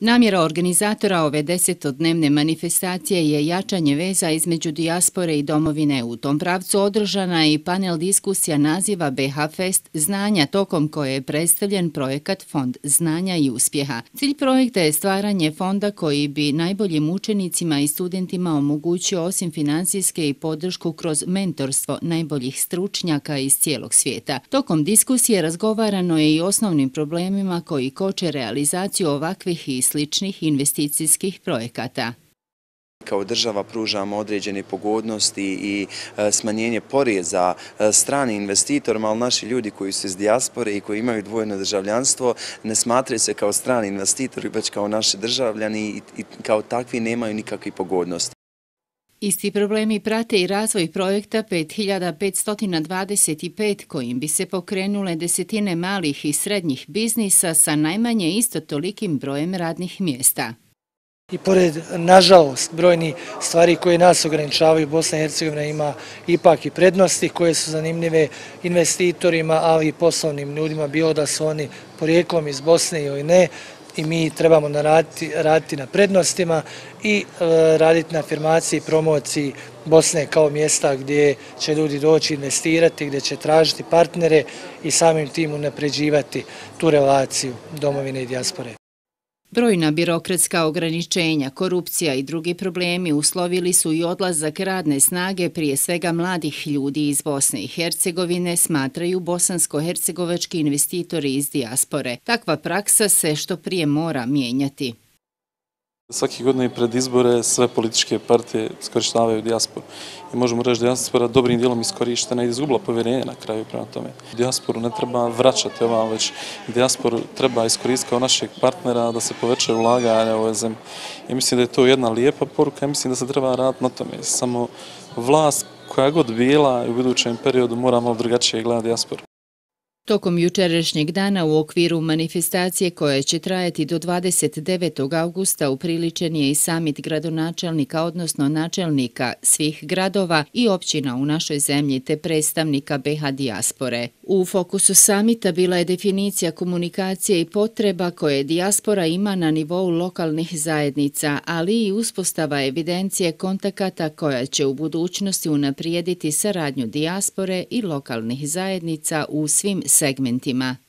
Namjera organizatora ove desetodnevne manifestacije je jačanje veza između dijaspore i domovine. U tom pravcu održana i panel diskusija naziva BH Fest znanja tokom koje je predstavljen projekat Fond znanja i uspjeha. Cilj projekta je stvaranje fonda koji bi najboljim učenicima i studentima omogućio osim financijske i podršku kroz mentorstvo najboljih stručnjaka iz cijelog svijeta. Tokom diskusije razgovarano je i osnovnim problemima koji koče realizaciju ovakvih i sličnih investicijskih projekata. Kao država pružamo određene pogodnosti i e, smanjenje poreza e, strani investitorima, ali naši ljudi koji su iz dijaspore i koji imaju dvojno državljanstvo ne smatraju se kao strani investitori, već kao naši državljani i kao takvi nemaju nikakve pogodnosti. Isti problemi prate i razvoj projekta 5525 kojim bi se pokrenule desetine malih i srednjih biznisa sa najmanje isto tolikim brojem radnih mjesta. I pored, nažalost, brojni stvari koje nas ograničavaju, Bosna i Hercegovina ima ipak i prednosti koje su zanimljive investitorima, ali i poslovnim ljudima, bilo da su oni porijeklom iz Bosne ili ne, i mi trebamo raditi na prednostima i e, raditi na afirmaciji i promociji Bosne kao mjesta gdje će ljudi doći investirati, gdje će tražiti partnere i samim tim unapređivati tu relaciju domovine i dijaspore. Brojna birokratska ograničenja, korupcija i drugi problemi uslovili su i odlazak radne snage prije svega mladih ljudi iz Bosne i Hercegovine, smatraju bosansko-hercegovački investitori iz dijaspore. Takva praksa se što prije mora mijenjati. Svaki godin i pred izbore sve političke partije skorištavaju dijasporu. I možemo reći da dijaspora dobrim dijelom iskorištena i izgubila povjerenje na kraju prema tome. Dijasporu ne treba vraćati ovam, već dijasporu treba iskoristiti kao našeg partnera da se poveće ulaganje u ovoj zemlji. I mislim da je to jedna lijepa poruka i mislim da se treba raditi na tome. Samo vlast koja god bila u budućem periodu mora malo drugačije gledati dijasporu. Tokom jučerašnjeg dana u okviru manifestacije koja će trajati do 29. augusta upriličen je i samit gradonačelnika, odnosno načelnika svih gradova i općina u našoj zemlji te predstavnika BH Dijaspore. U fokusu samita bila je definicija komunikacije i potreba koje dijaspora ima na nivou lokalnih zajednica, ali i uspostava evidencije kontakata koja će u budućnosti unaprijediti saradnju dijaspore i lokalnih zajednica u svim segmentima